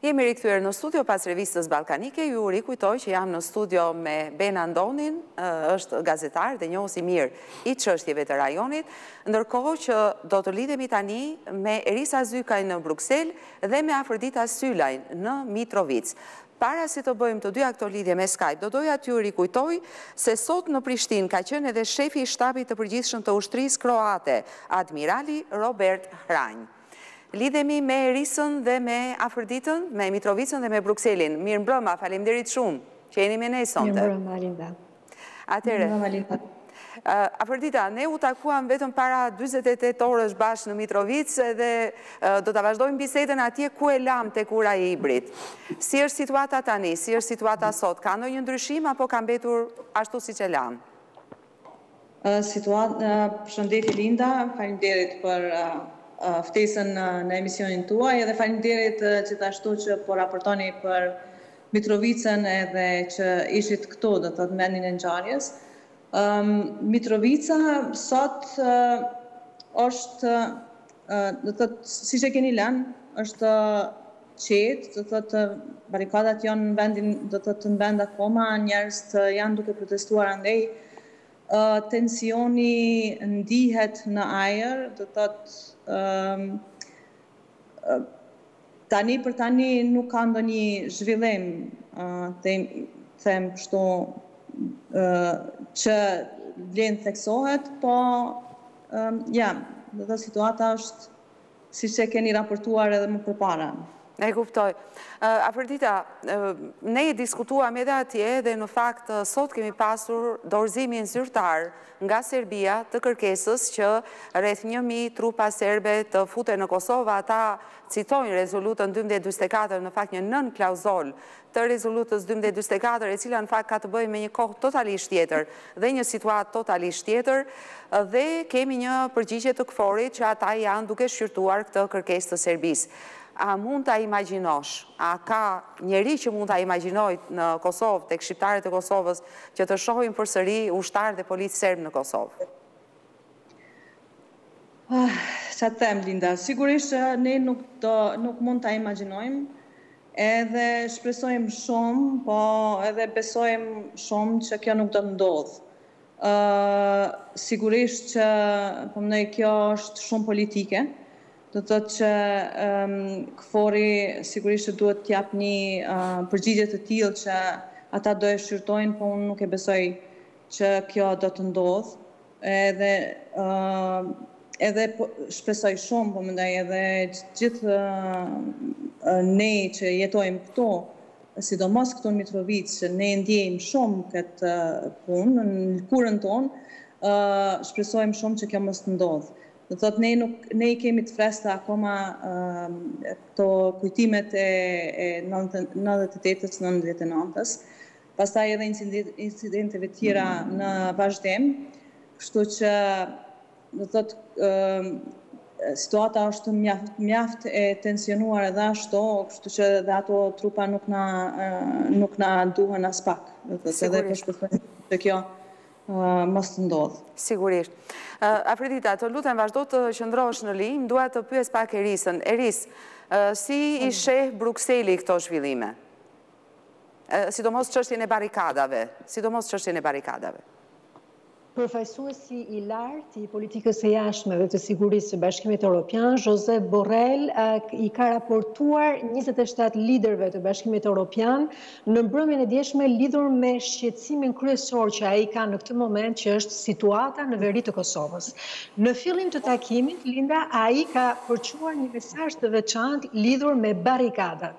Jemi rikthyer në studio pas revistës Ballkanike. Ju rikujtoj që jam në studio me Ben Andonin, është gazetar dhe njohës i mirë i çështjeve të rajonit, ndërkohë që do të lidhemi tani me Erisa Zykaj në Bruksel dhe me Afërdita Sylajn në Mitrovicë. Para se të bëjmë të dyja këto lidhje me Skype, do doja t'ju rikujtoj se sot në Prishtinë ka qenë edhe shefi i shtabit të përgjithshëm të ushtrisë kroate, admirali Robert Hranj. Lidhemi me Erisën dhe me Afërditën, me Mitrovicën dhe me Brukselin. Mirë mbrëma, faleminderit shumë që jeni me ne sonte. Mirë mbrëma, Linda. Atere. Mirë mbrëma, Linda. Afërdita, ne u takuam vetëm para 48 orësh bashkë në Mitrovicë dhe do ta vazhdojmë bisedën atje ku e lamë tek ura e Ibrit. Si është situata tani, si është situata sot, ka ndonjë ndryshim apo ka mbetur ashtu siç e lamë? Përshëndetje Linda, faleminderit për ftesën në emisionin tuaj edhe faleminderit gjithashtu që po raportoni për Mitrovicën edhe që ishit këtu, do të thotë në vendin e ngjarjes. Mitrovica sot është, do të thotë siç e keni lënë, është qetë, do të thotë barrikadat janë në vendin, do të thotë në vend akoma, njerëzit janë duke protestuar andej tensioni ndihet në ajër, do të thotë tani për tani nuk ka ndonjë zhvillim, të them kështu që vlen të theksohet, po ja, do të thotë situata është Siç e keni raportuar edhe më përpara. E kuptoj. Afërdita, ne e diskutuam edhe atje dhe në fakt sot kemi pasur dorëzimin zyrtar nga Serbia të kërkesës që rreth 1000 trupa serbe të futen në Kosovë, ata citojnë rezolutën 1244 në fakt një nënklauzolë të Rezolutës dymbëdhjetë dyzet e katër, e cila në fakt ka të bëjë me një kohë totalisht tjetër dhe një situatë totalisht tjetër dhe kemi një përgjigje të KFOR-it që ata janë duke shqyrtuar këtë kërkesë të Serbisë. A mund ta imagjinosh, a ka njeri që mund ta imagjinojë në Kosovë, tek shqiptarët e Kosovës, që të shohin përsëri ushtarë dhe policë serbë në Kosovë? Çfarë të them, Linda, sigurisht që ne nuk mund ta imagjinojmë, Edhe shpresojmë shumë, po edhe besojmë shumë që kjo nuk do të ndodhë. Ë sigurisht që po mendoj kjo është shumë politike. Do të thotë që KFOR-i sigurisht që duhet të japë një përgjigje të tillë që ata do e shqyrtojnë, po unë nuk e besoj që kjo do të ndodhë. Edhe edhe shpresoj shumë, po mendoj edhe gjithë ne që jetojmë këtu, sidomos këtu në Mitrovicë që ne ndjejmë shumë këtë punë në lëkurën tonë, shpresojmë shumë që kjo mos të ndodhë. Do të thotë ne nuk ne i kemi të freskta akoma këto kujtimet e nëntëdhjetë e tetës, nëntëdhjetë e nëntës, Pastaj edhe incidenteve tjera në vazhdim, kështu që do të thotë situata është mjaft e tensionuar edhe ashtu, kështu që edhe ato trupa nuk na nuk na duhen aspak, do të thotë edhe po shpresojmë që kjo mos të ndodhë. Sigurisht. Afërdita, të lutem vazhdo të qëndrosh në linjë, dua të pyes pak Erisën. Eris, si i sheh Brukseli këto zhvillime? sidomos çështjen e barrikadave, sidomos çështjen e barrikadave. Përfaqësuesi i lartë i politikës së jashtme dhe të sigurisë së Bashkimit Europian, Josep Borrell, i ka raportuar njëzet e shtatë liderëve të Bashkimit Europian në mbrëmjen e djeshme lidhur me shqetësimin kryesor që ai ka në këtë moment që është situata në veri të Kosovës. Në fillim të takimit, Linda, ai ka përçuar një mesazh të veçantë lidhur me barrikadat.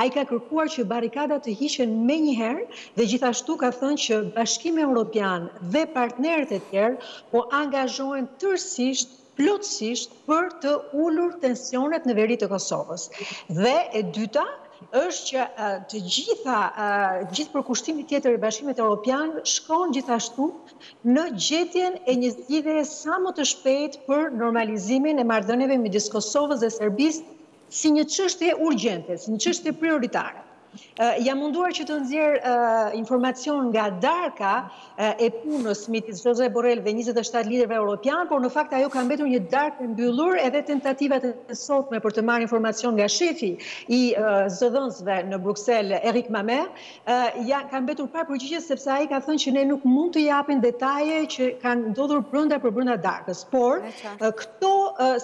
Ai ka kërkuar që barrikadat të hiqen menjëherë dhe gjithashtu ka thënë që Bashkimi Europian dhe partnerët e tjerë po angazhohen tërësisht, plotësisht për të ulur tensionet në veri të Kosovës. Dhe e dyta është që të gjitha, gjithë përkushtimi tjetër i Bashkimit Europian shkon gjithashtu në gjetjen e një zgjidhjeje sa më të shpejtë për normalizimin e marrëdhënieve midis Kosovës dhe Serbisë si një çështje urgjente, si një çështje prioritare. Jam munduar që të nxjerr informacion nga darka e punës midis Josep Borrell dhe 27 liderëve europianë, por në fakt ajo ka mbetur një darkë e mbyllur edhe tentativat e sotme për të marrë informacion nga shefi i zëdhënësve në Bruksel, Eric Mamer, Ë, ka mbetur pa përgjigje sepse ai ka thënë që ne nuk mund të japin detaje që kanë ndodhur brenda për brenda darkës. Por, këto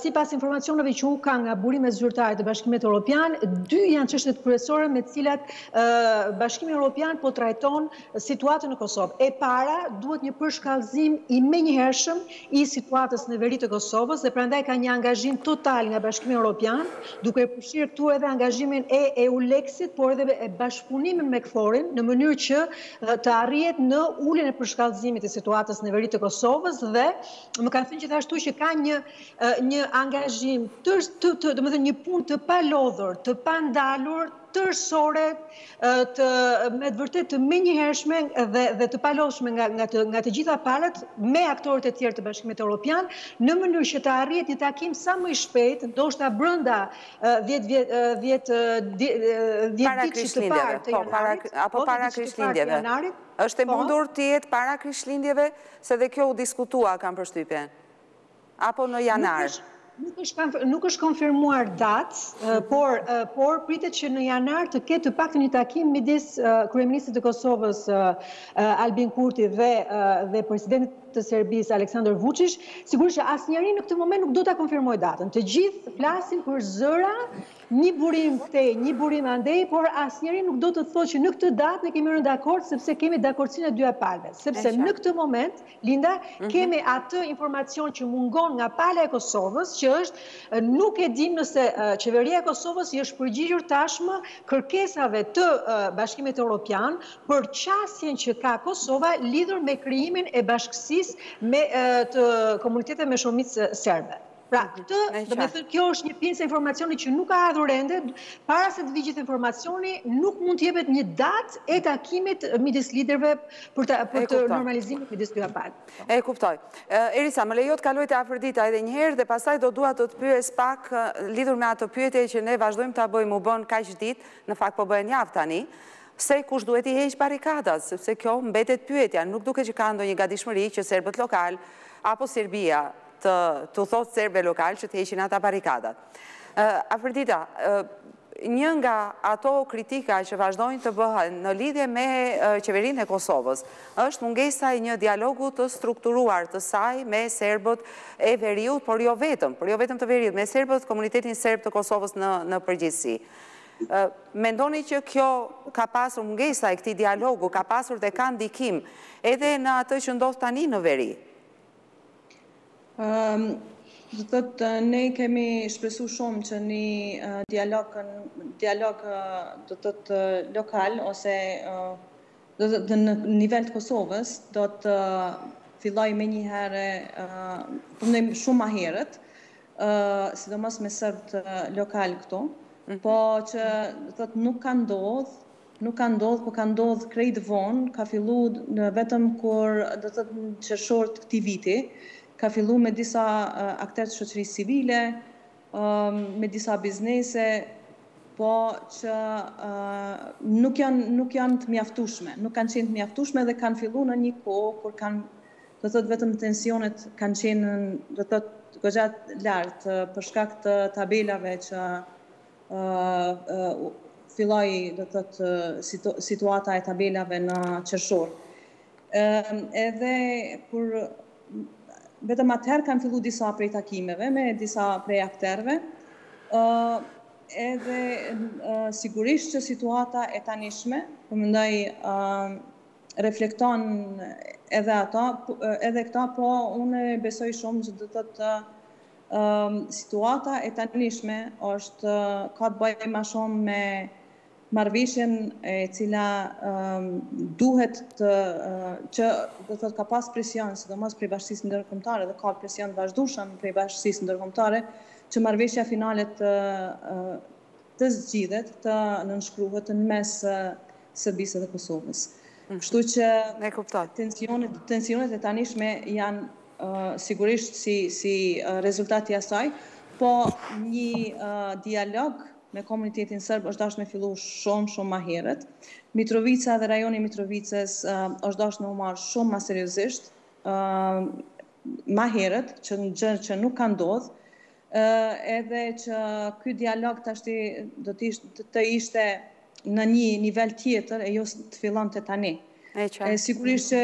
sipas informacioneve që unë kam nga burime zyrtare të Bashkimit Europian, dy janë çështjet kryesore me të cilat Bashkimi Europian po trajton situatën në Kosovë. E para, duhet një përshkallëzim i menjëhershëm i situatës në veri të Kosovës dhe prandaj ka një angazhim total nga Bashkimi Europian, duke përfshirë këtu edhe angazhimin e EULEX-it, por edhe bashkëpunimin me KFOR-in në mënyrë që të arrihet në uljen e përshkallëzimit të situatës në veri të Kosovës dhe më kanë thënë gjithashtu që ka një një angazhim të, të, të domethënë një punë të palodhur, të pandalur tërësore të me të vërtetë të menjëhershme dhe dhe të palodhshme nga nga të nga të gjitha palët me aktorët e tjerë të Bashkimit Evropian në mënyrë që të arrihet një takim sa më i shpejtë, ndoshta brenda 10 vjet 10 10 ditë të parë të po, para apo po, para Krishtlindjeve. Është e po. mundur të jetë para Krishtlindjeve se dhe kjo u diskutua kam përshtypjen. apo në janar. Nuk është konfirmuar datë, por pritet që në janar të ketë të paktën një takim midis kryeministrit të Kosovës Albin Kurti dhe dhe presidentit të Serbisë Aleksandër Vuçiç, sigurisht që asnjëri në këtë moment nuk do ta konfirmojë datën. Të gjithë flasin për zëra, një burim këtej, një burim andej, por asnjëri nuk do të thotë që në këtë datë ne kemi rënë dakord sepse kemi dakordsinë e dy palëve, sepse në këtë moment Linda, kemi atë informacion që mungon nga pala e Kosovës, që është nuk e dimë nëse qeveria e Kosovës i është përgjigjur tashmë kërkesave të Bashkimit Europian për qasjen që ka Kosova lidhur me krijimin e bashkësisë të komuniteteve me shumicë serbe. Pra, këtë, domethënë, kjo është një pjesë e informacionit që nuk ka ardhur ende, para se të vijë gjithë informacioni, nuk mund të jepet një datë e takimit midis liderëve për të normalizimit midis dy palëve. E kuptoj. Erisa, më lejo të kaloj te Afërdita edhe njëherë dhe pastaj do doja të të pyes pak lidhur me atë pyetje që ne vazhdojmë ta bëjmë u bënë kaq ditë, në fakt po bëhen javë tani, se kush duhet t'i heqë barikadat, sepse kjo mbetet pyetja, nuk duket që ka ndonjë gatishmëri që serbët lokalë, apo Serbia, t'u thotë serbëve lokalë që të heqin ata barikadat. Afërdita, një nga ato kritika që vazhdojnë të bëhen në lidhje me qeverinë e Kosovës, është mungesa e një dialogu të strukturuar të saj me serbët e veriut, por jo vetëm, por jo vetëm të veriut, me serbët, komunitetin serb të Kosovës në përgjithësi. Mendoni që kjo ka pasur mungesa e këtij dialogu, ka pasur dhe ka ndikim edhe në atë që ndodh tani në veri? Do të thotë ne kemi shpresu shumë që një dialog dialog do të thotë lokal ose do të thotë në nivel të Kosovës do të fillojë menjëherë po mendoj shumë ma herët ë sidomos me serbët lokalë këtu mhm. po që do të thotë nuk ka ndodh Nuk ka ndodh po ka ndodh krejt vonë ka fillu në vetëm kur do thot në qershor të këtij viti ka fillu me disa akterë të shoqërisë civile me disa biznese po që nuk janë nuk janë të mjaftushme nuk kanë qenë të mjaftushme dhe kanë fillu në një kohë kur kanë do thot vetëm tensionet kanë qenë do thot goxha lart për shkak të tabelave që filloi do të thotë situata e tabelave në qershor. Edhe kur vetëm atëherë kanë fillu disa prej takimeve me disa prej akterëve, edhe sigurisht që situata e tanishme, po mendoj reflekton edhe ato, edhe këta, po unë besoj shumë që do të thotë situata e tanishme është ka të bëjë ma shumë me marrëveshjen e cila duhet të që do të thotë ka pas presion sidomos prej bashkësisë ndërkombëtare dhe ka presion të vazhdueshëm prej bashkësisë ndërkombëtare që marrëveshja finale të të zgjidhet, të nënshkruhet në mes Serbisë dhe Kosovës. Mhm. Kështu që tensionet tensionet e tanishme janë sigurisht si si rezultat i asaj, po një dialog me komunitetin serb është dashtë me fillu shumë shumë ma herët. Mitrovica dhe rajoni i Mitrovicës është dashtë me u marrë shumë ma seriozisht ma herët, që gjë që nuk ka ndodhë, edhe që ky dialog tashti do të ishte të ishte në një nivel tjetër e jo të fillonte tani. E qartë. E sigurisht që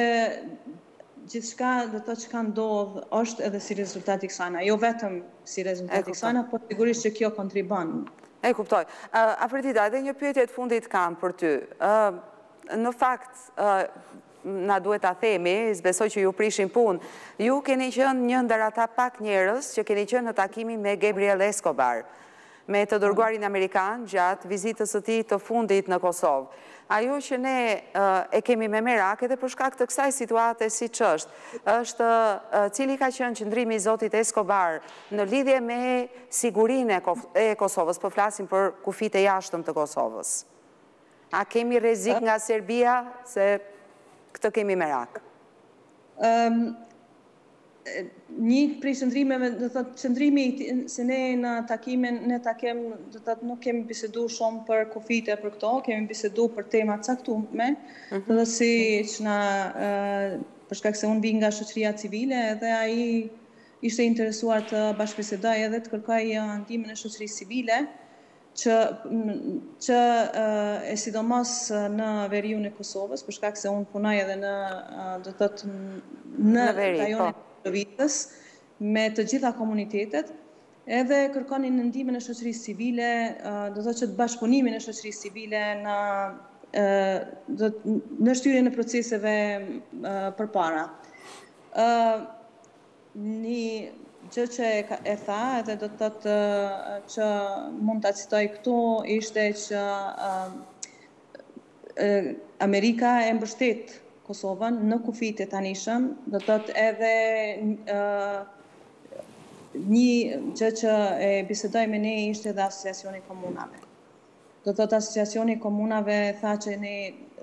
gjithçka do të thotë çka ka ndodh është edhe si rezultat i kësajna, jo vetëm si rezultat i kësajna, por sigurisht që kjo kontribon. E kuptoj. Afërdita, edhe një pyetje të fundit kam për ty. Në fakt, na duhet ta themi, s'besoj që ju prishim punë. Ju keni qenë një ndër ata pak njerëz që keni qenë në takimin me Gabriel Escobar, me të dërguarin amerikan gjatë vizitës së tij të fundit në Kosovë. Ajo që ne e kemi me merak edhe për shkak të kësaj situate siç është, është cili ka qenë qëndrimi i zotit Escobar në lidhje me sigurinë e Kosovës, po flasim për kufijtë e jashtëm të Kosovës. A kemi rrezik nga Serbia, se këtë kemi merak? Një prej qëndrimeve, do të thotë qëndrimi se ne në takimin, në takim, do të thotë nuk kemi bisedu shumë për kufijtë e për këto, kemi bisedu për tema të caktume, do të thotë si na, për shkak se unë vij nga shoqëria civile, edhe ai ishte i interesuar të bashkëbisedojë edhe të kërkojë ndihmën e shoqërisë civile, që që e sidomos në veriun e Kosovës, për shkak se unë punoj edhe në do të thotë në, në veri, rajonin po. e Mitrovicës me të gjitha komunitetet, edhe kërkonin në ndihmën e shoqërisë civile, do të thotë që të bashkëpunimin e shoqërisë civile në do në shtyrjen e proceseve përpara. ë Një gjë që e tha edhe do të thotë që mund ta citoj këtu ishte që Amerika e mbështet Kosovën në kufijtë e tanishëm, do të thotë edhe një gjë që e bisedoi me ne ishte edhe Asociacioni i Komunave. Do të thotë Asociacioni i Komunave tha që ne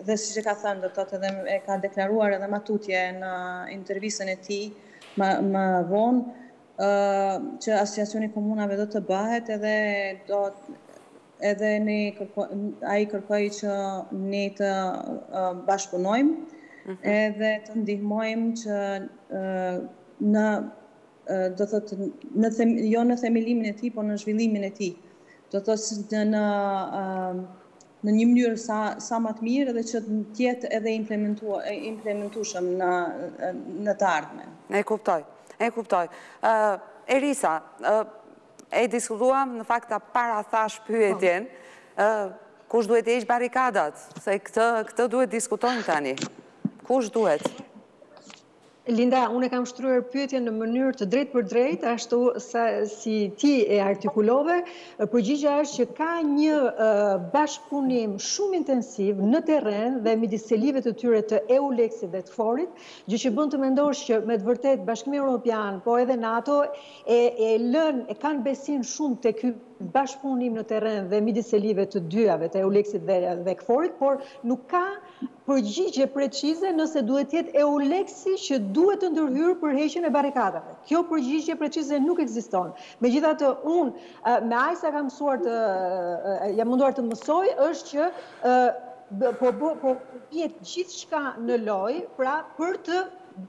dhe siç e ka thënë, do të thotë edhe e ka deklaruar edhe më tutje në intervistën e tij më vonë, ë që Asociacioni i Komunave do të bëhet edhe do edhe ne kërko, ai kërkoi që ne të bashkëpunojmë mm -hmm. edhe të ndihmojmë që ë në do thotë në jo në themelimin e tij, por në zhvillimin e tij. Do thotë në në një mënyrë sa sa më të mirë dhe që të jetë edhe implementuar implementueshëm në në të ardhmen. E kuptoj. E kuptoj. Erisa, e diskutuam në fakt ta para thash pyetjen, kush duhet t'i heqë barrikadat? Se këtë këtë duhet diskutojmë tani. Kush duhet? Linda, unë e kam shtruar pyetjen në mënyrë të drejtpërdrejtë, ashtu sa si ti e artikulove, përgjigja është që ka një bashkëpunim shumë intensiv në terren dhe midis selive të tyre të EULEX-it dhe të KFOR-it, gjë që bën të mendosh që me të vërtetë Bashkimi Europian, po edhe NATO e e lën e kanë besim shumë te ky bashkëpunim në terren dhe midis selive të dyjave, të EULEX-it dhe dhe KFOR-it, por nuk ka Përgjigje precize nëse duhet të jetë EULEX-i që duhet të ndërhyjë për heqjen e barrikadave. Kjo përgjigje precize nuk ekziston. Megjithatë, unë, me aq sa kam mësuar, jam munduar të mësoj, është që po vihet gjithçka në lojë, pra për të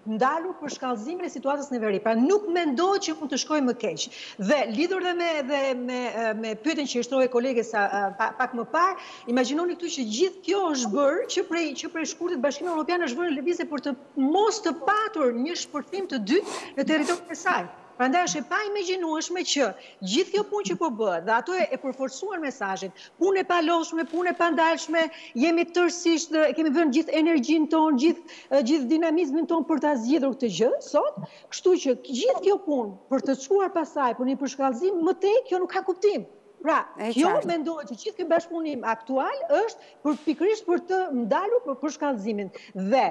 ndalur përshkallëzimin e situatës në veri. Pra nuk mendoj që mund të shkojë më keq. Dhe lidhur dhe me dhe me me pyetjen që i shtrove koleges pak më parë, imagjinoni këtu që gjithë kjo është bërë që prej që prej shkurtit Bashkimi Evropian është vënë në lëvizje për të mos patur një shpërthim të dytë në territorin e saj. Prandaj është e paimagjinueshme që gjithë kjo punë që po bëhet dhe ato e përforcuan mesazhin, punë e palodhshme, punë e pandalshme, jemi tërësisht e kemi vënë gjithë energjinë tonë, gjithë gjithë dinamizmin tonë për ta zgjidhur këtë gjë sot, kështu që gjithë kjo punë për të çuar pastaj në një përshkallëzim më tej, kjo nuk ka kuptim. Pra, kjo mendoj që gjithë ky bashkëpunim aktual është pikërisht për të ndalur përshkallëzimin. Dhe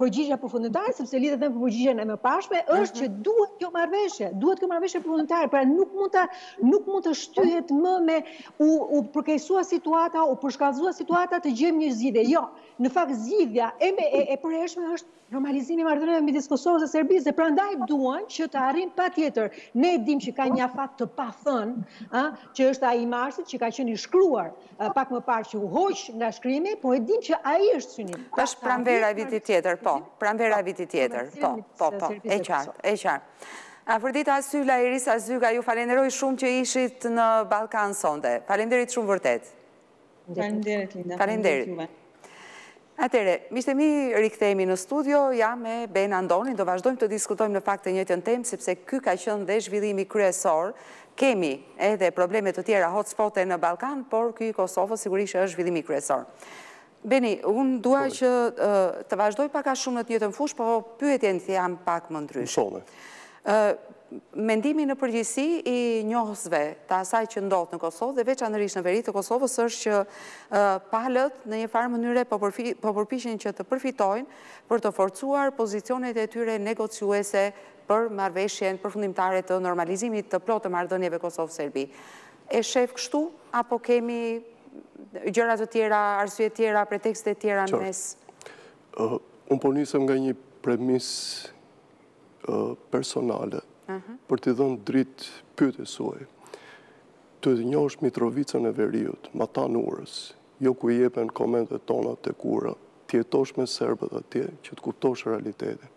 përgjigja përfundimtare, sepse lidhet dhe me përgjigjen e mëparshme, është që duhet kjo marrëveshje, duhet kjo marrëveshje përfundimtare, pra nuk mund të, nuk mund të shtyhet më me u përkeqësua situata, u përshkallëzua situata të gjejmë një zgjidhje. Jo, në fakt zgjidhja e, e, e përhershme është normalizimi i marrëdhënieve midis Kosovës dhe Serbisë dhe prandaj duan që ta arrijnë patjetër. Ne e dimë që ka një afat të pathënë, ë, që është ai i marsit që ka qenë i shkruar pak më parë që u hoq nga shkrimi, po e dimë që ai është synim. Pra, është pranvera e vitit tjetër, po. Pranvera e vitit tjetër, po, po, po. E qartë, e qartë. Afërdita Syla, Irisa Zyga, ju falenderoj shumë që ishit në Ballkan sonte. Faleminderit shumë vërtet. Faleminderit Linda. Faleminderit. Atëherë, miqtë e mi rikthehemi në studio, jam me Ben Andonin, do vazhdojmë të diskutojmë në fakt të njëjtën temë, sepse ky ka qenë dhe zhvillimi kryesor, kemi edhe probleme të tjera hotspote në Ballkan, por ky i Kosovës sigurisht është zhvillimi kryesor. Beni, unë dua që të vazhdoj pak a shumë në të njëjtën fushë, po pyetjen ta kam pak më ndryshe. Mendimi në përgjithësi i njohësve të asaj që ndodh në Kosovë dhe veçanërisht në veri të Kosovës është që palët në një farë mënyre po, po përpiqen që të përfitojnë për të forcuar pozicionet e tyre negociuese për marrëveshjen përfundimtare të normalizimit të plotë të marrëdhënieve Kosovë-Serbi. E sheh kështu, apo kemi gjëra të tjera, arsye të tjera, pretekste të tjera në mes? Unë po nisem nga një premisë personale, për t'i dhënë dritë pyetjes suaj, duhet të njohësh Mitrovicën e Veriut, matanë urës, jo ku i jepen komentet tona, te ura, të jetosh me serbët atje, që të kuptosh realitetin.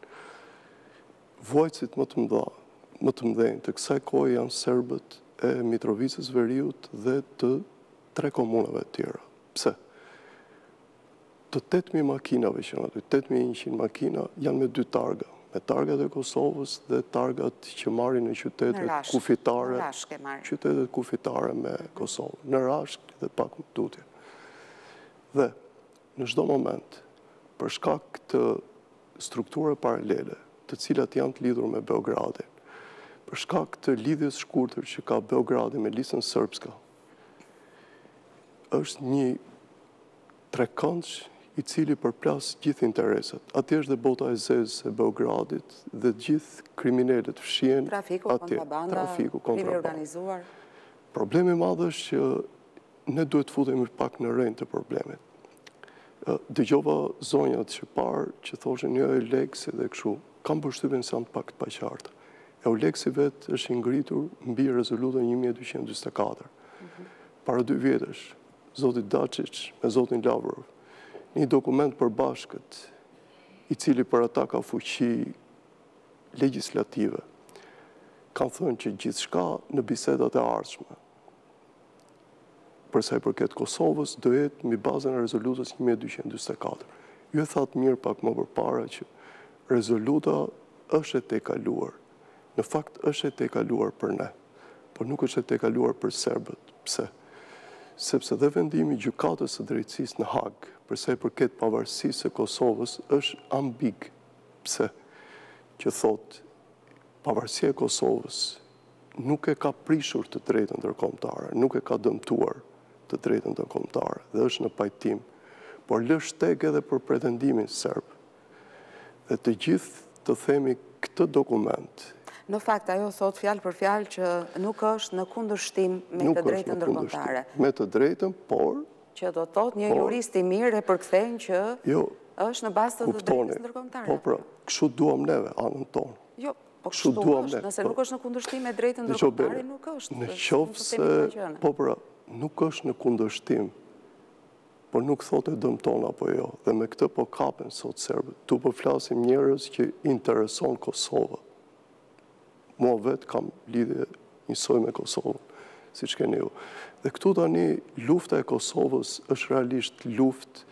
Vuajtësit më të mdha, më të mëdhenj, të kësaj kohe janë serbët e Mitrovicës së Veriut dhe të tre komunave të tjera. Pse? Të tetë mijë makinave që janë aty, tetë mijë e njëqind makina, janë me dy targa, me targat e Kosovës dhe targat që marrin në qytetet kufitare. Në Rashkë e marrin. Qytetet kufitare me Kosovë. Në Rashkë dhe pak më tutje. Dhe në çdo moment, për shkak të strukturave paralele, të cilat janë të lidhur me Beogradin, për shkak të lidhjes së shkurtër që ka Beogradi me Listën Srpska, është një trekëndësh, i cili përplas gjithë interesat. Atje është dhe bota e zezë e Beogradit dhe gjithë kriminelët fshihen atje. Trafiku, kontrabanda, trafiku, kontrabanda. Problemi i madh është që ne duhet të futemi pak në rrënjë të problemit. Dëgjova zonjat që parë që thoshin EULEX-i dhe kështu, kam përshtypjen se janë pak të paqarta. EULEX-i vetë është i ngritur mbi rezolutën 1224. Mhm. Para dy vjetësh, zotit Daçiç me zotin Lavrov, një dokument përbashkët, i cili për ata ka fuqi legjislative, kanë thënë që gjithçka në bisedat e ardhshme, përsa i përket Kosovës, do jetë mbi bazën e rezolutës 1244. Ju e thatë mirë pak më përpara që rezoluta është e tejkaluar, Në fakt është e tejkaluar për ne, por nuk është e tejkaluar për serbët. Pse? Sepse dhe vendimi i Gjykatës së Drejtësisë në Hagë, për sa i përket pavarësisë së Kosovës, është ambig. Pse? Që thotë, pavarësia e Kosovës nuk e ka prishur të drejtën ndërkombëtare, nuk e ka dëmtuar të drejtën ndërkombëtare dhe është në pajtim, por lë shteg edhe për pretendimin serb. dhe të gjithë të themi këtë dokument. Në fakt, ajo thotë fjalë për fjalë që nuk është në kundërshtim me të drejtën ndërkombëtare. Me të drejtën, por... Që do të thotë një jurist i mirë e përkthen që jo, është në bazë të të drejtës ndërkombëtare. Po pra, kështu duam neve në anën tonë. Jo, po kështu duam neve. Nëse nuk është në kundërshtim me të drejtën ndërkombëtare, nuk është. Në qoftë se po pra, nuk është në kundërshtim por nuk thotë e dëmton apo jo, dhe me këtë po kapen sot serbët, këtu po flasim njerëz që na intereson Kosova, mua vetë kam lidhje njësoj me Kosovën, siç e keni ju. Dhe këtu tani lufta e Kosovës është realisht luftë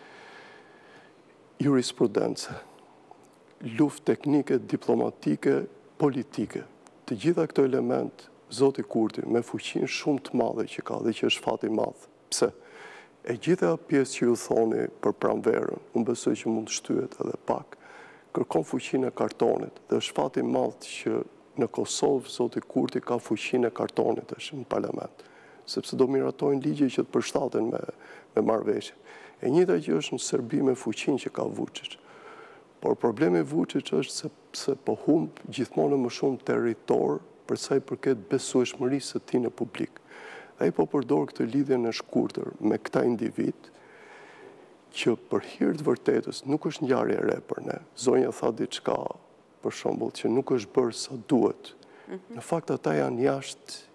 jurisprudence, luftë teknike, diplomatike, politike. Të gjitha këto elemente, Zoti Kurti, me fuqinë shumë të madhe që ka dhe që është fat i madh, Pse? E gjithë ajo pjesë që ju thoni për pranverën, unë besoj që mund të shtyhet edhe pak, kërkon fuqinë e kartonit dhe është fat i madh që në Kosovë zoti Kurti ka fuqinë e kartonit është në parlament, sepse do miratojnë ligje që të përshtaten me marrëveshjen. E njëta që është në Serbi me fuqinë që ka Vuçiç. Por problemi i Vuçiç është se pse po humb gjithmonë e më shumë territor për sa i përket besueshmërisë së tij në publik dhe ai po përdor këtë lidhjen e shkurtër me këta individë, që për hir të vërtetës nuk është ngjarje e re për ne. Zonja tha diçka, për shembull, që nuk është bërë sa duhet. Mhm. Në fakt ata janë jashtë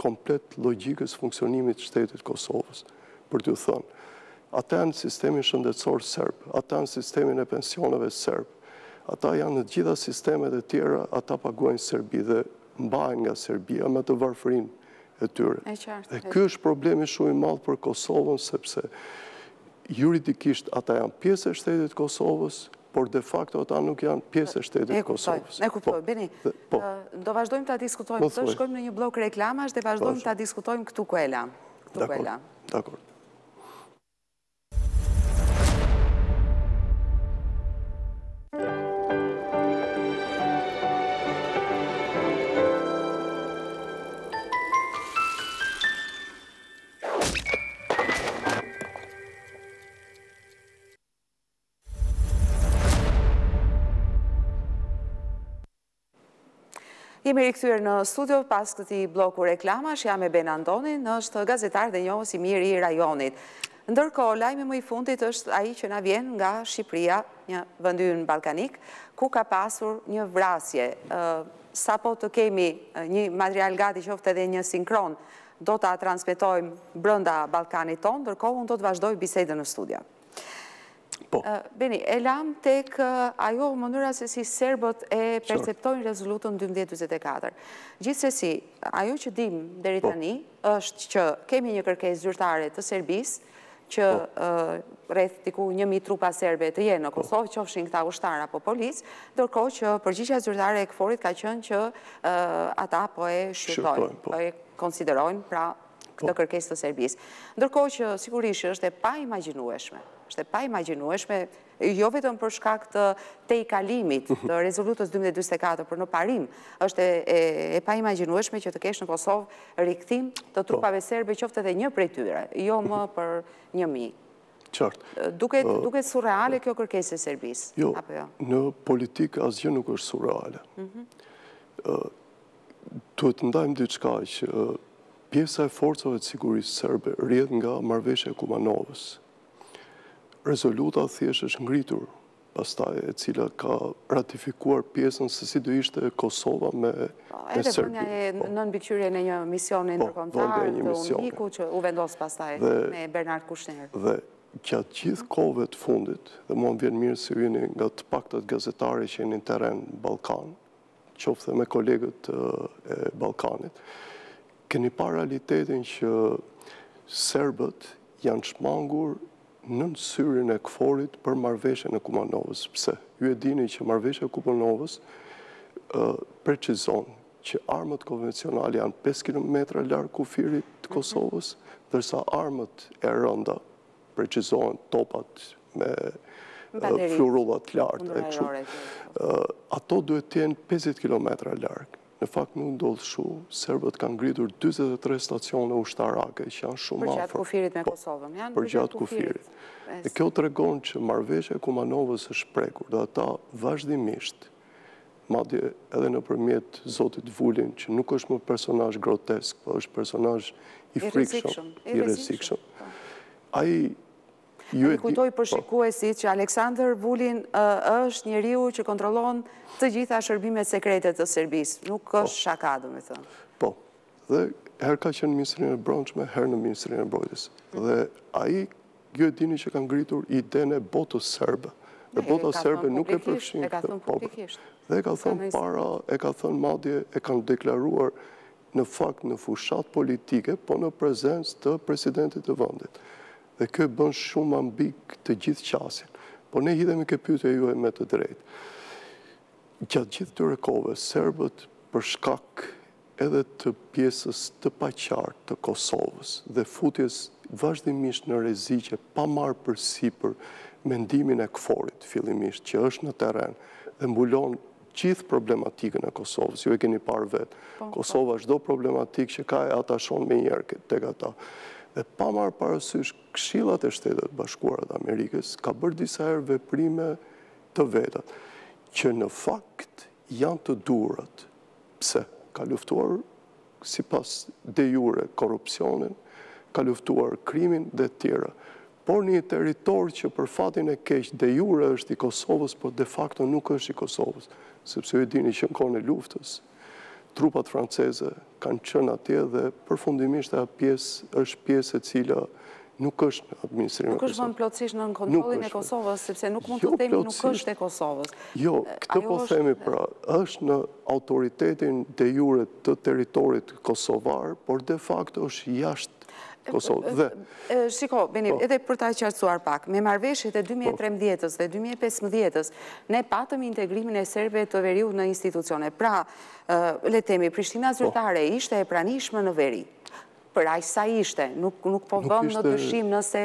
komplet logjikës së funksionimit të shtetit të Kosovës, për t'ju thënë, ata janë në sistemin shëndetësor serb, ata janë në sistemin e pensioneve serb, ata janë në të gjitha sistemet e tjera, ata paguajnë në Serbi dhe mbahen nga Serbia me atë varfërinë e tyre. Dhe ky është problemi shumë i madhë për Kosovën, sepse Juridikisht ata janë pjesë e shtetit të Kosovës, por de facto ata nuk janë pjesë e shtetit të Kosovës. E kuptoj, e kuptoj. Po, Beni, po. Do vazhdojmë të diskutojmë, të shkojmë në një bllok reklamash dhe vazhdojmë të diskutojmë këtu ku e lamë. Dakor, dakor. Jemi rikthyer në studio pas këtij blloku reklamash, jam me Ben Andonin, është gazetar dhe njohës i mirë i rajonit. Ndërkohë, lajmi më i fundit është ai që na vjen nga Shqipëria, një vendi ynë ballkanik, ku ka pasur një vrasje. Sapo të kemi një material gati qoftë edhe një sinkron, Do ta transmetojmë brenda Ballkanit tonë, ndërkohë unë do të vazhdoj bisedën në studio. Po. Beni, e lamë tek ajo mënyra se si serbët e perceptojnë rezolutën 1224. Gjithsesi, ajo që dimë deri tani është që kemi një kërkesë zyrtare të Serbisë që rreth diku një mijë trupa serbe të jenë në Kosovë, qofshin këta ushtarë apo policë, ndërkohë që përgjigja zyrtare e KFOR-it ka qenë që ata po e shqyrtojnë, po e konsiderojnë pra këtë kërkesë të Serbisë. Ndërkohë që sigurisht është e paimagjinueshme, është e paimagjinueshme jo vetëm për shkak të tejkalimit të rezolutës 1224 por në parim, është e paimagjinueshme që të kesh në Kosovë rikthim të trupave serbe qoftë edhe një prej tyre, jo më për një mijë. Qartë. Duket surreale kjo kërkesë e Serbisë? Jo, jo, në politikë asgjë nuk është surreale. Mhm. Duhet të ndajmë diçka që pjesa e forcave të sigurisë serbe rrjedh nga marrëveshja e Kumanovës, Rezoluta thjesht është ngritur, pastaj e cila ka ratifikuar pjesën se si do ishte Kosova me Serbinë. Edhe vënia nën mbikëqyrje e një misioni ndërkombëtar të UNMIK-ut që u vendos pastaj me Bernard Kushner. Dhe gjatë gjithë kohëve të fundit, dhe mua më vjen mirë se ju jeni nga të paktat gazetare që e njeh terrenin në Ballkan, qoftë dhe me kolegët e Ballkanit, keni parë realitetin që serbët janë shmangur nën syrin e KFOR-it për marrëveshjen e Kumanovës, pse ju e dini që marrëveshja e Kumanovës precizon që armët konvencionale janë 5 km larg kufirit të Kosovës, ndërsa armët e rënda, precizohen topat me flurullat lart e kështu. Ato duhet të jenë 50 km larg. Në fakt nuk ndodh kështu, serbët kanë ngritur 23 stacione ushtarake që janë shumë afër. Përgjatë kufirit me, po, Kosovën, janë përgjatë kufirit. E kjo tregon që marrëveshja e Kumanovës është prekur, dhe ata vazhdimisht madje edhe nëpërmjet zotit Vulin, që nuk është më personazh grotesk, por është personazh i frikshëm, i rrezikshëm. Ai, ju e dini. Kujtoj për shikuesit që Aleksandër Vulin është njeriu që kontrollon të gjitha shërbimet sekrete të Serbisë, nuk është shaka, domethënë. Po, Dhe herë ka qenë në Ministrinë e Brendshme, herë në Ministrinë e Mbrojtjes. Dhe ai ju e dini që ka ngritur idenë e botës serbe. E bota serbe nuk e përfshin këtë popër. Dhe e ka thënë para, e ka thënë madje, e kanë deklaruar në fakt në fushatë politike, po në prezencë të presidentit të vendit. Dhe kjo e bën shumë ambige të gjithë qasjen. Po ne hidhemi te pyetja juaj me të drejtë. Gjatë gjithë këtyre kohëve, serbët për shkak edhe të pjesës të paqartë të Kosovës dhe futjes vazhdimisht në rreziqe pa marrë përsipër mendimin e KFOR-it fillimisht që është në terren dhe mbulon gjithë problematikën e Kosovës, ju e keni parë vetë. Po, po. Kosova çdo problematikë që ka e atashon menjëherë tek ata. Dhe pa marrë parasysh këshillat e Shteteve të Bashkuara të Amerikës, ka bërë disa herë veprime të vetat, që në fakt janë të duhurat Pse? Ka luftuar sipas de jure korrupsionin, ka luftuar krimin dhe të tjera. Por në një territor që për fatin e keq de jure është i Kosovës, por de fakto nuk është i Kosovës, sepse ju e dini që në kohën e luftës trupat franceze kanë qenë atje dhe përfundimisht ajo pjesë është pjesë e cila Nuk është në administrimin e Kosovës. Nuk është vënë plotësisht në kontrollin e Kosovës, sepse nuk mund të jo, themi nuk është e Kosovës. Jo, këtë po themi pra, është në autoritetin de jure të territorit kosovar, por de facto është jashtë Kosovës. Shiko, Beni, po. edhe për ta qartësuar pak, me marrëveshjet e 2013-ës po. dhe 2015-ës, ne patëm integrimin e serbëve të veriut në institucione. Pra, le të themi, Prishtina po. zyrtare ishte e pranishme në veri. Për aq sa ishte, nuk po vëmë në dyshim nëse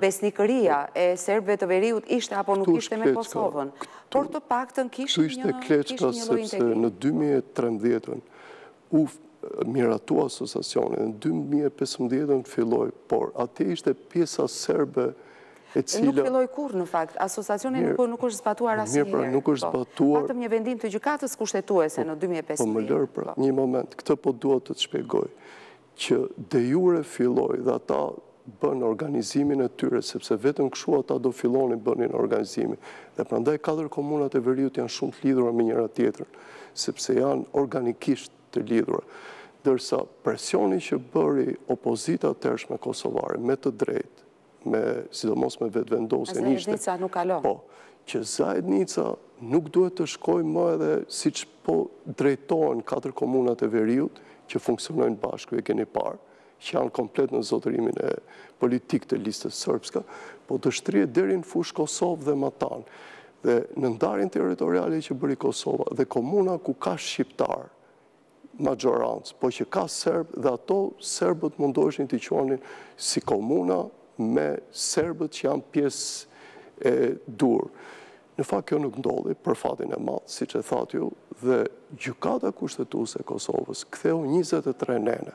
besnikëria e serbëve të veriut ishte apo nuk ishte me Kosovën, por të paktën kishin një lloj integriteti. Këtu ishte kleçka sepse në 2013-ën u miratua asociacioni, në 2015-ën filloi, por atje ishte pjesa serbe e cila... Nuk filloj kurrë në fakt, asociacioni nuk po, është zbatuar asnjëherë. Mirë, nuk është po. zbatuar... Patëm një vendim të gjykatës kushtetuese në 2015. Po, po më lër pra, po. një moment, këtë po dua të të shpjegoj, që de jure filloj dhe ata bënë organizimin e tyre, sepse vetëm kështu ata do filloni bënin organizimin. Dhe prandaj 4 komunat e veriut janë shumë të lidhura me njëra-tjetrën, sepse janë organikisht të lidhura. Ndërsa presioni që bëri opozita e atëhershme kosovare, me të drejtë, me, sidomos me Vetëvendosjen. A Zajednica nuk kalon. Po, që Zajednica nuk duhet të shkojë më edhe siç po drejtohen katër komunat e veriut që funksionojnë bashkë, e keni parë, që janë komplet në zotërimin politik të Listës Serbska, po të shtrihet deri në Fushë Kosovë dhe matanë. Dhe në ndarjen territoriale që bëri Kosova dhe komuna ku ka shqiptarë, maxhorancë, po që ka serbë dhe ato serbët mundoheshin t'i quanin si komuna me serbët që janë pjesë e tyre. Në fakt kjo nuk ndodhi për fatin e madh, siç e thatë ju, dhe Gjykata Kushtetuese e Kosovës ktheu 23 nene,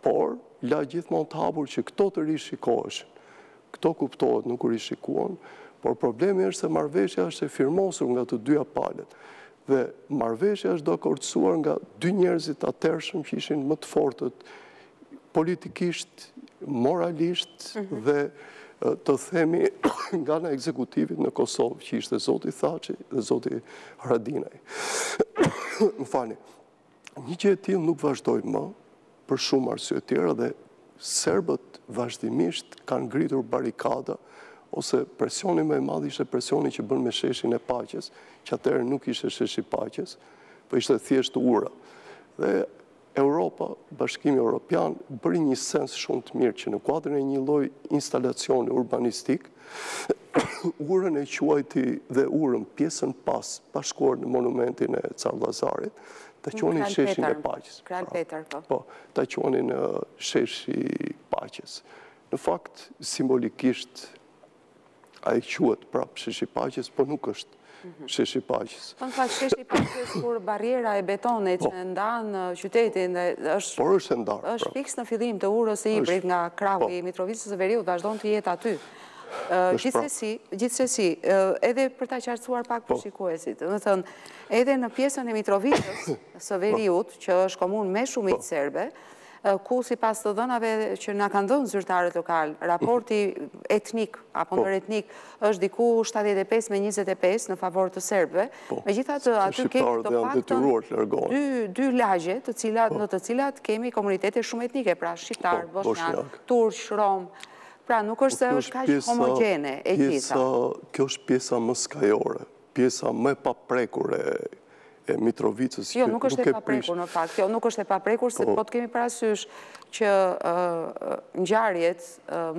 por la gjithmonë të hapur që këto të rishikoheshin. Këto kuptohet nuk u rishikuan, por problemi është se marrëveshja është e firmosur nga të dyja palët Dhe marrëveshja është dakordësuar nga dy njerëzit e atëhershëm që ishin më të fortët politikisht, moralisht mhm. dhe të themi nga ana e ekzekutivit në Kosovë, që ishte zoti Thaçi dhe zoti Haradinaj. Më falni, Një gjë e tillë nuk vazhdoi më për shumë arsye të tjera dhe serbët vazhdimisht kanë ngritur barikada ose presioni më i madh ishte presioni që bënë me sheshin e paqes, që atëherë nuk ishte sheshi i paqes, po ishte thjesht ura. Dhe Europa, Bashkimi Europian bëri një sens shumë të mirë që në kuadrin e një lloj instalacioni urbanistik urën e quajti dhe urën pjesën pas pa shkuar në monumentin e Car Lazarit, ta quanin sheshin e paqes. Kral Petar, po. Po, ta quanin sheshi i paqes. Në fakt, simbolikisht, ai quhet prapë sheshi i paqes, po nuk është. sheshi i paqes. Po në fakt sheshi i paqes, kur barriera e betonit po. që ndan qytetin dhe është... Por është e ndarë. është fiks në fillim të urës së Ibrit nga krahu po. i Mitrovicës së Veriut, vazhdon të jetë aty. Gjithsesi, gjithsesi, edhe për ta qartësuar pak për po. shikuesit, domethënë, edhe në pjesën e Mitrovicës së Veriut, që është komunë me shumicë serbe, ku sipas të dhënave që na kanë dhënë zyrtarët lokalë, raporti etnik apo po. ndëretnik është diku 75 me 25 në favor të serbëve. Po. Megjithatë aty kemi të paktën dy dy lagje, të cilat po. në të cilat kemi komunitete shumetnike, pra shqiptarë, boshnjakë, turq, romë. Pra nuk është se është kaq homogjene e gjitha. Kjo është pjesa më skajore. Pjesa më e paprekur e e Mitrovicës jo, nuk e prish. Jo, nuk është e paprekur në fakt. Jo, nuk është e paprekur se po, po të kemi parasysh që ngjarjet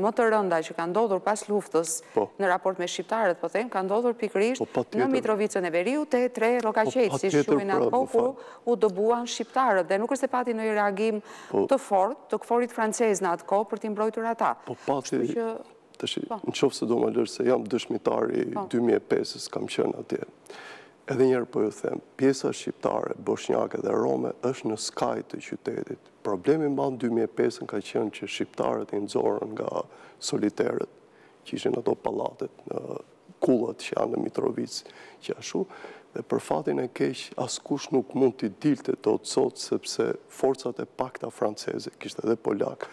më të rënda që kanë ndodhur pas luftës po. në raport me shqiptarët, po them, kanë ndodhur pikërisht po, në Mitrovicën e Veriut te tre Rrokaqiejt, si quhen atë kohë kur u dëbuan shqiptarët dhe nuk është se pati një reagim të fortë të KFOR-it francez në atë kohë për t'i mbrojtur ata. Po pati Të shi, po. në qofë se do më lësh se jam dëshmitar i 2005-ës, po. kam qenë atje. Edhe një herë po ju them, pjesa shqiptare, boshnjake dhe rome, është në skaj të qytetit. Problemi i madh në 2005-ën ka qenë që shqiptarët i nxorën nga soliterët, që ishin ato pallatet në kullat që janë në Mitrovicë që ashtu, dhe për fatin e keq askush nuk mund t'i dilte zot sot, sepse forcat e pakta franceze, kishte dhe polakë,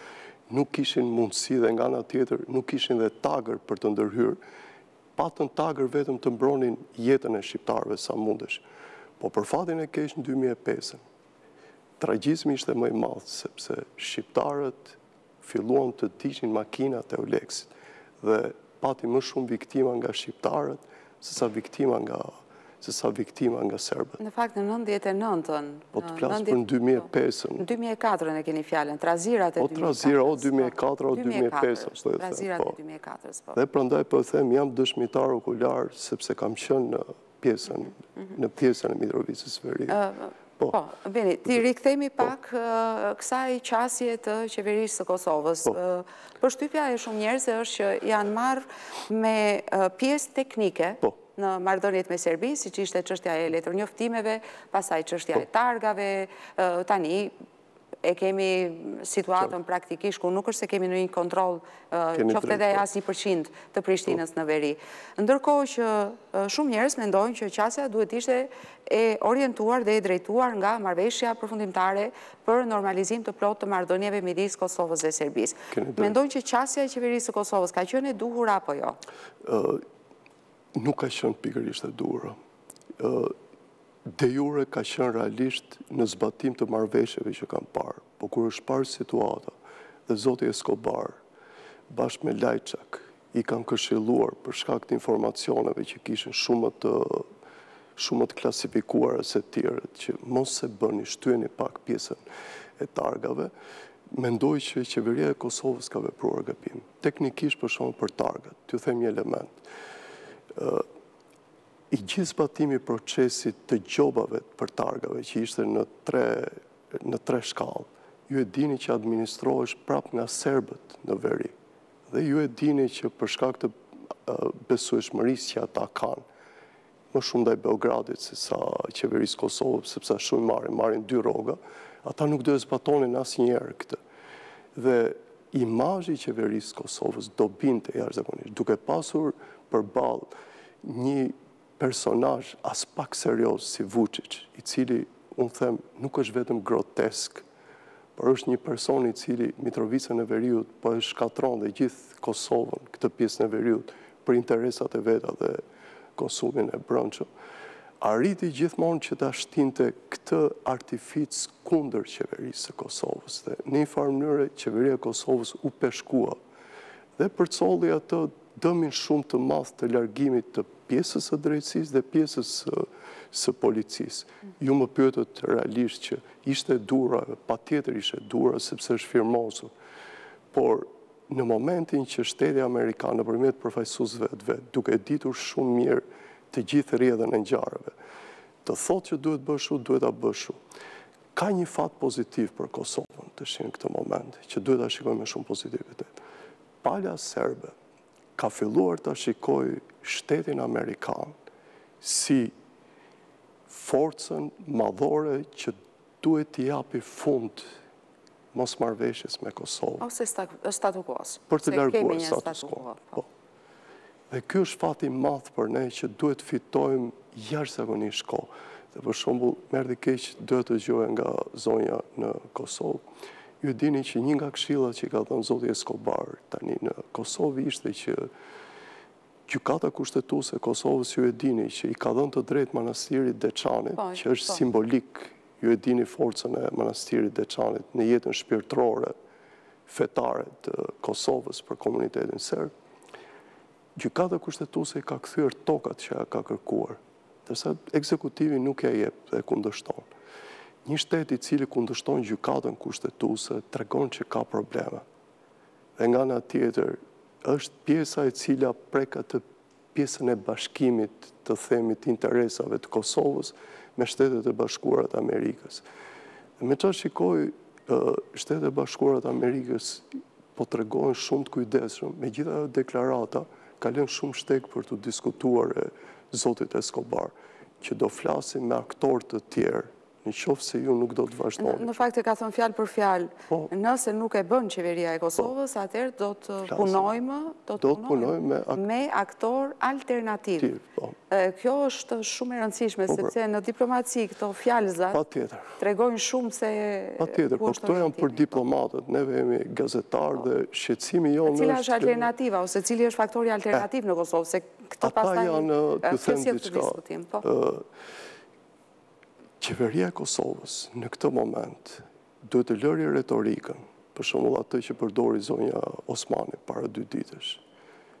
nuk kishin mundësi dhe nga ana tjetër, nuk kishin dhe tagër për të ndërhyrë, patën tagër vetëm të mbronin jetën e shqiptarëve sa mundeshin. Po për fatin e keq në 2005-ën, tragjizmi ishte më i madh, sepse shqiptarët filluan të digjnin makinat e EULEX-it dhe pati më shumë viktima nga shqiptarët sesa viktima nga sesa viktima nga serbët. Në fakt, në 99-ën... Po të flas për në 2005-ën. Në 2004-ën e keni fjalën, trazirat e 2004-ës. O trazira, o 2004-ën, o 2005-ën. Po. Trazirat e 2004-ës, po. Dhe prandaj po ju them, jam dëshmitar okular, sepse kam qenë pjesën, në pjesën e Mitrovicës së Veriut. Po, po vini, t'i rikthehemi po. pak kësaj qasjes të qeverisë së Kosovës. Po. Përshtypja e shumë njerëzve është që janë marrë me pjesë teknike në marrëdhëniet me Serbinë, siç ishte çështja e letërnjoftimeve, pastaj çështja e targave, tani e kemi situatën praktikisht, ku nuk është se kemi ndonjë kontroll, qoftë edhe as një për qind të Prishtinës në veri. Ndërkohë që shumë njerëz mendojnë që qasja duhet të ishte e orientuar dhe e drejtuar nga marrëveshja përfundimtare për normalizim të plotë të marrëdhënieve midis Kosovës dhe Serbisë. Mendoni që qasja e qeverisë së Kosovës ka qenë e duhur apo jo? Nuk ka qenë pikërisht e duhura. De jure ka qenë realisht në zbatim të marrëveshjeve që kanë parë, po kur është parë situata dhe Zoti Eskobar, bashkë me Lajçak, i kanë këshilluar për shkak të informacioneve që kishin shumë, shumë më të klasifikuara se të tjerët që mos e bëni shtyeni pak pjesën e targave, mendoj që qeveria e Kosovës ka vepruar gabim. Teknikisht për shembull për targat, t'ju them një element. I gjithë zbatimi i procesit të gjobave për targave që ishte në tre, në tre shkallë, ju e dini që administrohesh prap nga serbët në veri. Dhe ju e dini që për shkak të besueshmërisë që ata kanë, më shumë ndaj Beogradit se sa qeverisë së Kosovës, sepse shumë marrin, marrin dy rroga, ata nuk do e zbatonin asnjëherë këtë. Dhe imazhi i qeverisë së Kosovës do binte jashtëzakonisht, duke pasur përballë një personazh aspak serioz si Vuçiç, i cili, unë them, nuk është vetëm grotesk, por është një person i cili Mitrovicën e Veriut po e shkatërron dhe gjithë Kosovën, këtë pjesën e veriut, për interesat e veta dhe konsumin e brendshëm, arriti gjithmonë që ta shtynte këtë artificë kundër Qeverisë së Kosovës dhe në një farë mënyre Qeveria e Kosovës u peshkua dhe përcolli atë dëmin shumë të madh të largimit të pjesës së drejtësisë dhe pjesës së policisë. Ju më pyetët realisht që ishte e duhura, patjetër ishte e duhura, sepse është firmosur. Por, në momentin që shteti amerikan, nëpërmjet përfaqësuesit të vet, duke e ditur shumë mirë të gjithë rrjedhën e ngjarjeve, të thotë që duhet bërë kështu, duhet ta bësh kështu. Ka një fakt pozitiv për Kosovën tashi në këtë moment, që duhet ta shikojmë me shumë pozitivitet. Pala serbe ka filluar ta shikojë shtetin amerikan si forcën madhore që duhet t'i japi fund mosmarrëveshjes me Kosovën. Ose status quo-s. Për të larguar status quo-n. Dhe ky është fat i madh për ne që duhet të fitojmë jashtëzakonisht kohë. Dhe për shembull, më erdhi keq duhet të dëgjoja nga zonja në Kosovë. Ju e dini që një nga këshillat që i ka dhënë zoti Eskobar tani në Kosovë ishte që Gjykata Kushtetuese e Kosovës ju e dini që i ka dhënë të drejtë Manastirit të Deçanit, po, që është po, simbolik, ju e dini forcën e Manastirit të Deçanit në jetën shpirtërore fetare të Kosovës për komunitetin serb. Gjykata Kushtetuese ka kthyer tokat që ia ka kërkuar, ndërsa ekzekutivi nuk ia jep dhe kundërshton. Një shtet i cili kundërshton gjykatën kushtetuese tregon që ka probleme. Dhe nga ana tjetër, është pjesa e cila prek atë pjesën e bashkimit, të themi, të interesave të Kosovës me Shtetet e Bashkuara të Amerikës. E me ça shikoj Shtetet e Bashkuara të Amerikës po tregohen shumë të kujdesshëm, megjithatë deklarata ka lënë shumë shteg për t'u diskutuar e zotit Escobar, që do flasim me aktorë të tjerë, në qoftë se ju nuk do të vazhdoni. Në fakt e ka thënë fjalë për fjalë, po. nëse nuk e bën qeveria e Kosovës, po. atëherë do të punojmë me aktorë alternativë. Po. Kjo është shumë e rëndësishme, sepse në diplomaci këto fjalëzat tregojnë shumë se... Patjetër, po këto janë për diplomatët, neve jemi gazetarë dhe shqetësimi jonë... Cila është alternativa, ose cili është faktori alternativ në Kosovë, se këto pastaj... Ata janë, të them të diskutim, po. Qeveria e Kosovës, në këtë moment, duhet të lërë retorikën, për shembull atë që përdori zonja Osmani, para dy ditësh,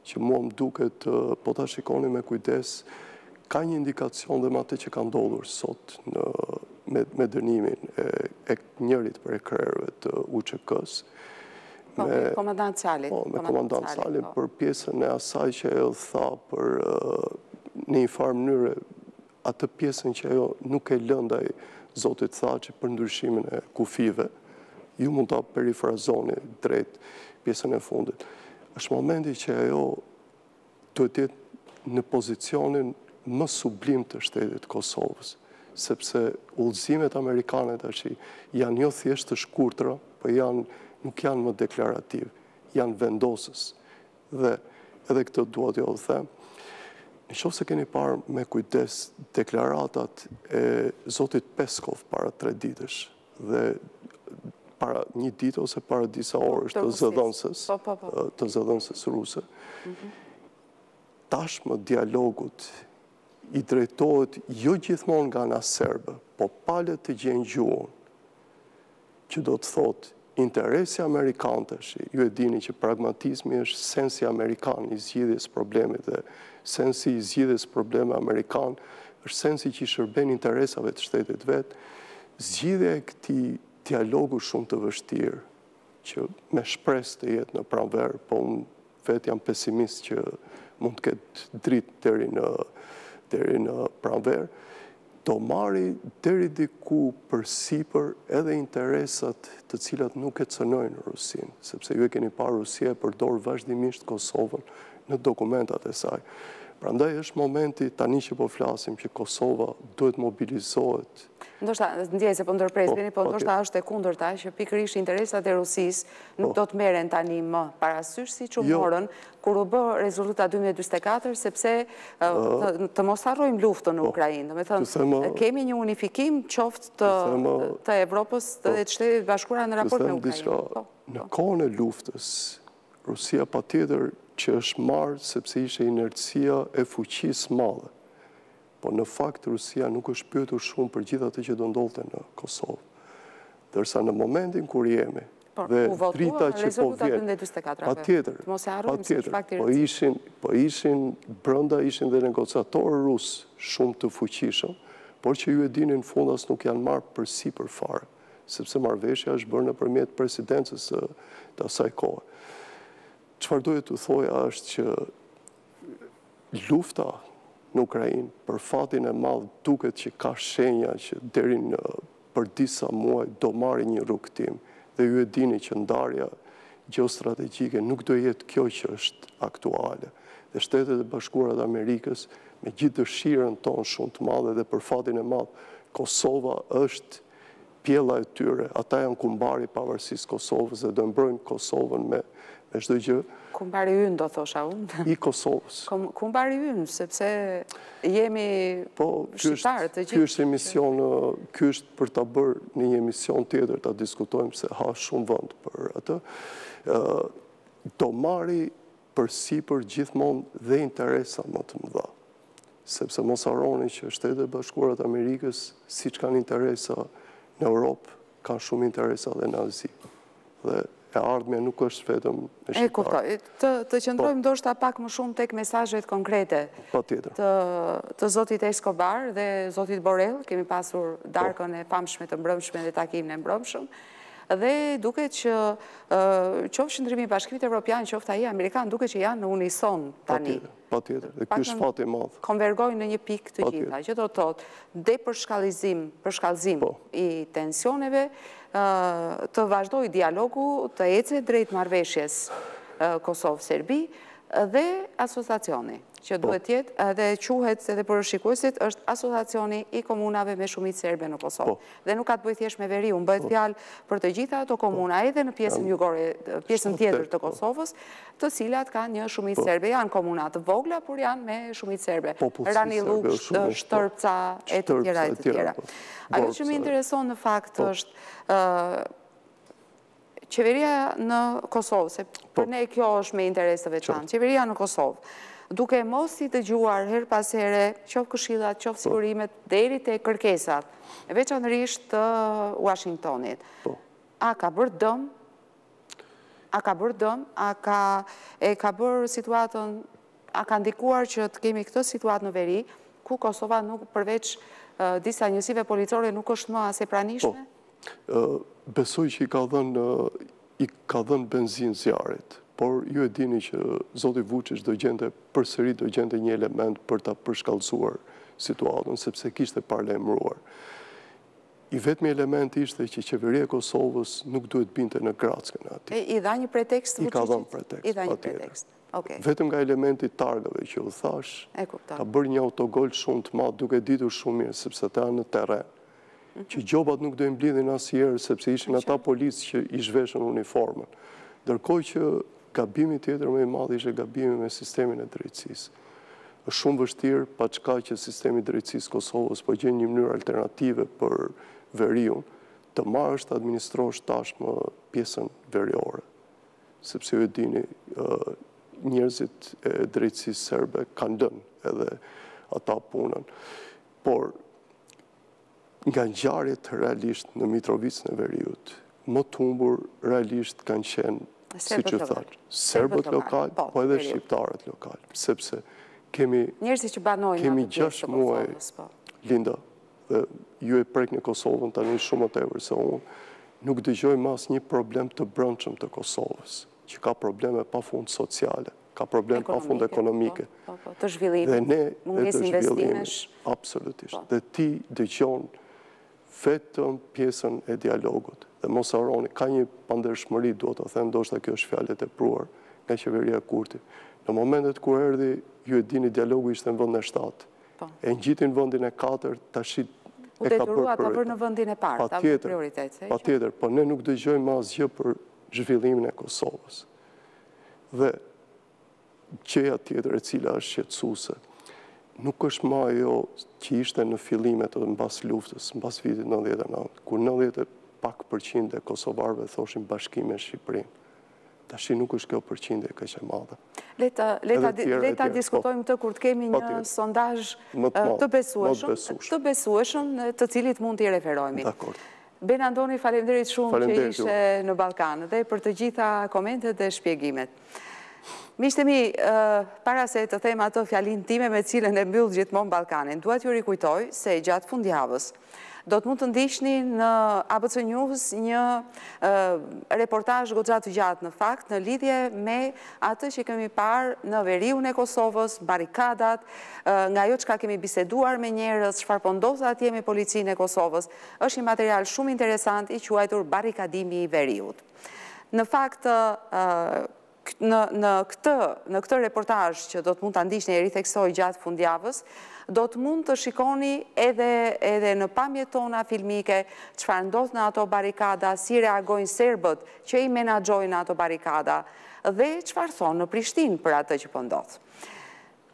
që mua më duket po ta shikoni me kujdes, ka një indikacion dhe me atë që ka ndodhur sot me dënimin e njërit prej krerëve të UÇK-së. Po, me komandant Calit. Po, me komandant Calit po. për pjesën e asaj që ajo tha për në njëfarë mënyre Atë pjesën që ajo nuk e lën ndaj zotit Thaçi për ndryshimin e kufijve, ju mund ta perifrazoni drejt pjesën e fundit. Është momenti që ajo duhet të jetë në pozicionin më sublim të shtetit të Kosovës, sepse udhëzimet amerikane tashi janë jo thjesht të shkurtra, po janë, nuk janë më deklarativë, janë vendosës. Dhe edhe këtë dua t'jua them, në qoftë se keni parë me kujdes deklaratat e zotit Peskov para tre ditësh dhe para një ditë ose para disa po, orësh të zëdhënëses, po, po, të zëdhënëses ruse, mhm. tashmë dialogut i drejtohet jo gjithmonë nga ana serbe, po palët të gjejnë gjuhën, që do të thotë interesi amerikan tashi, ju e dini që pragmatizmi është sensi amerikan i zgjidhjes së problemit dhe sensi i zgjidhjes së problemit amerikan është sensi që i shërben interesave të shtetit të vet, zgjidhja e këtij dialogu shumë të vështirë, që me shpresë të jetë në pranverë, po unë Vetë jam pesimist që mund të ketë dritë deri në deri në pranverë, do marrë deri diku përsipër edhe interesat të cilat nuk e cënojnë Rusinë, sepse ju e keni parë Rusia e përdor vazhdimisht Kosovën në dokumentat e saj. Prandaj është momenti tani që po flasim që Kosova duhet të mobilizohet Ndoshta, ndjesë se po ndërpres, Bini, po, po ndoshta është e kundërta, që pikërisht interesat e Rusisë po. nuk do të merren tani më parasysh siç jo. u morën, kur u bë rezoluta 1244, sepse të mos harrojmë luftën në po. Ukrainë. Domethënë, kemi një unifikim qoftë të Evropës dhe të Shteteve të Bashkuara në raport me Ukrainën. Në kohën e luftës, Rusia patjetër që është marrë sepse ishte inercia e fuqisë së madhe. Po në fakt Rusia nuk është pyetur shumë për gjithë atë që do ndodhte në Kosovë. Ndërsa në momentin kur jemi dhe drita që po vjen, patjetër, patjetër, po ishin, po ishin, brenda ishin dhe negociatorë rusë shumë të fuqishëm, por që ju e dini në fund as nuk janë marrë përsipër fare, sepse marrëveshja është bërë nëpërmjet presidencës të asaj kohe. Çfarë doja të thoja është që Lufta në Ukrainë, për fatin e madh, duket që ka shenja që deri nëpër disa muaj do marrë një rrugëtim dhe ju e dini që ndarja gjeostrategjike nuk do jetë kjo që është aktuale. Dhe Shtetet e Bashkuara të Amerikës, me gjithë dëshirën tonë shumë të madhe dhe për fatin e madh, Kosova është Pjella e tyre, ata janë kumbari i pavarësisë Kosovës dhe do e mbrojnë Kosovën me me çdo gjë. Kumbari ynë do thosha unë. I Kosovës. Kumbari ynë, sepse jemi po, shqiptarë të gjithë. Ky është emision, ky është për ta bërë në një emision tjetër ta diskutojmë se ha shumë vend për atë. Do marrë përsipër gjithmonë dhe interesa më të mëdha. Sepse mos harroni që Shtetet e Bashkuara të Amerikës, siç kanë interesa në Europë, kanë shumë interesa edhe në Azi. Dhe e ardhmja nuk është vetëm e shqiptarëve. E kuptoj. Të qëndrojmë ndoshta pak më shumë tek mesazhet konkrete po, të Zotit Eskobar dhe Zotit Borel, kemi pasur po. darkën e famshme të mbrëmshme dhe takimin e mbrëmshëm, Dhe duket që qoftë qëndrimi i Bashkimit Evropian, qoftë ai amerikan, duket që janë në unison tani. Patjetër, dhe ky është fat i madh. Konvergojnë në një pikë të gjitha, që do të thotë, depërshkallëzim, përshkallëzim po. i tensioneve, të vazhdojë dialogu, të ecet drejt marrëveshjes Kosovë-Serbi, dhe asociacioni, që po. duhet të jetë, dhe quhet, edhe për shikuesit, është asociacioni i komunave me shumicë serbe në Kosovë. Po. Dhe nuk ka të bëjë thjesht me veriun, bëhet po. fjalë për të gjitha ato po. komuna, edhe në pjesën jugore, pjesën tjetër të Kosovës, të cilat kanë një shumicë po. serbe. Janë komuna të vogla, por janë me shumicë serbe. Ranilluk, Shtërpca, e të tjera, e të tjera. Ajo që më intereson në fakt është, Qeveria në Kosovë, se po. për ne kjo është me interes të veçantë, qeveria në Kosovë, duke mos i dëgjuar herë pas here, qoftë këshillat, qoftë po. sugjerimet, deri te kërkesat, veçanërisht të Washingtonit. Po. A ka bërë dëm? A ka bërë dëm? A ka, e ka bërë situatën, a ka ndikuar që të kemi këtë situatë në veri, ku Kosova nuk përveç disa njësive policore nuk është më as e pranishme? Po. Besoj që i ka dhënë i ka dhënë benzinë zjarrit, por ju e dini që zoti Vuçiç do gjente përsëri do gjente një element për ta përshkallëzuar situatën, sepse kishte e paralajmëruar. I vetmi element ishte që qeveria e Kosovës nuk duhet binte në grackën e atij. I dha një pretekst Vuçiçit? I ka dhënë pretekst, patjetër. Vetëm nga elementi i targave që ju thashë, ka bërë një autogol shumë të madh duke e ditur shumë mirë, sepse tash në terren, mhm. që gjobat nuk do i mblidhnin asnjëherë, sepse ishin ata policë që i zhveshën uniformën. Ndërkohë që gabimi tjetër më i madh ishte gabimi me sistemin e drejtësisë. është shumë e vështirë, paçka që sistemi i drejtësisë së Kosovës po gjen një mënyrë alternative për veriun, të marrësh e të administrosh tashmë pjesën veriore. Sepse ju e dini, njerëzit e drejtësisë serbe kanë lënë edhe ata punën. Por, nga ngjarjet realisht në Mitrovicën e veriut, më të humbur realisht kanë qenë, siç thatë, serbët lokalë, po, po edhe shqiptarët lokalë. Sepse kemi... Njerëzit që banojnë në atë pjesë të përformës, po. Linda, dhe ju e prekni Kosovën tani shumë më tepër se unë, nuk dëgjoj më asnjë problem të brendshëm të Kosovës, që ka probleme pa fund sociale, ka probleme pa fund ekonomike. Po, po, të zhvillimit, dhe ne, dhe të zhvillimit, absolutisht. Po. Dhe ti dëgjon vetëm pjesën e dialogut. Dhe mos harroni, ka një pandershmëri, dua ta them, ndoshta kjo është fjalë e tepruar nga qeveria Kurti. Në momentet kur erdhi, ju e dini dialogu ishte në vendin e shtatë. e ngjiti në vendin e katër, tashti e ka bërë prioritet. bërë në vendin e parë, ta bëjë prioritet. Patjetër, po ne nuk dëgjojmë më asgjë për zhvillimin e Kosovës. Dhe gjëja tjetër e cila është shqetësuese, nuk është më ajo që ishte në fillimet mbas luftës, mbas vitit 99, kur 90 e pak përqind e kosovarëve thoshin bashkim me Shqipërinë. Tashi nuk është kjo përqindje kaq e madhe. Le ta diskutojmë këtë kur të kemi po, një sondazh të besueshëm, të besueshëm të cilit mund të i referohemi. Ben Andoni, falemderit shumë që ishe në Ballkan dhe për të gjitha komentet dhe shpjegimet. Miqtë e mi, para se të them atë fjalinë time me të cilën e mbyll gjithmonë Ballkanin, dua t'ju rikujtoj se gjatë fundjavës, Do të mund të ndiqni në ABC News një reportazh goxha të gjatë në fakt, në lidhje me atë që kemi parë në veriun e Kosovës, barrikadat, nga ajo çka kemi biseduar me njerëz, çfarë po ndodh atje me policinë e Kosovës, është një material shumë interesant i quajtur barrikadimi i veriut. Në fakt, Në këtë reportazh që do të mund ta ndiqni e ritheksoj gjatë fundjavës, do të mund të shikoni edhe në pamjet tona filmike çfarë ndodh në ato barrikada, si reagojnë serbët që i menaxhojnë ato barrikada dhe çfarë thonë në Prishtinë për atë që po ndodh.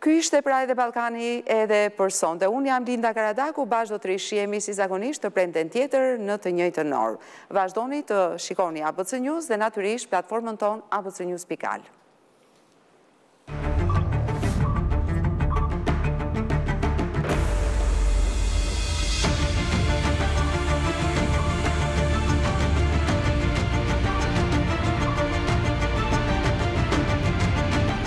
Ky ishte pra edhe Ballkani edhe për sonte. Unë jam Linda Karadaku, bashkë do të rishihemi si zakonisht të premten tjetër në të njëjtën orë. Vazhdoni të shikoni ABC News dhe natyrisht platformën tonë abcnews.al.